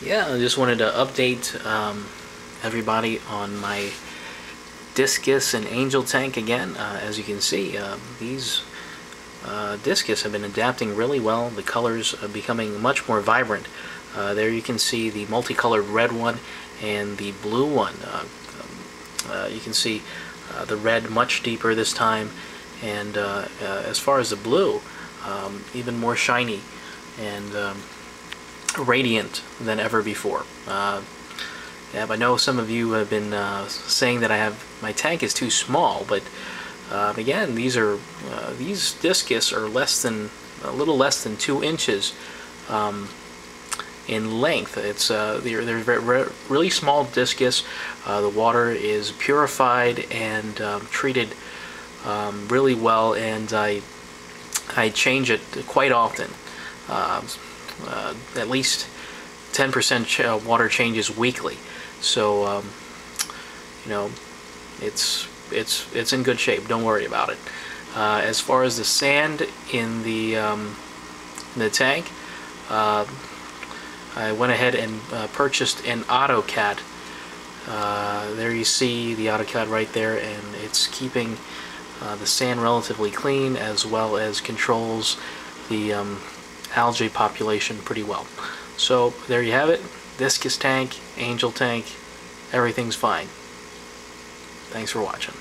Yeah, I just wanted to update um, everybody on my discus and angel tank again. Uh, as you can see, uh, these uh, discus have been adapting really well. The colors are becoming much more vibrant. Uh, there you can see the multicolored red one and the blue one. Uh, um, uh, you can see the red much deeper this time and as far as the blue, um, even more shiny and um, radiant than ever before. Uh, yeah, I know some of you have been uh, saying that I have my tank is too small, but uh, again, these are uh, these discus are less than a little less than two inches um, in length. It's uh, they're, they're really small discus. Uh, the water is purified and um, treated um, really well, and I I change it quite often. Uh, at least 10% ch uh, water changes weekly. So, um, you know, it's it's it's in good shape. Don't worry about it. Uh, as far as the sand in the um, in the tank, uh, I went ahead and uh, purchased an oto cat. Uh, there you see the oto cat right there, and it's keeping the sand relatively clean as well as controls the um, algae population pretty well. So there you have it. Discus tank, angel tank, everything's fine. Thanks for watching.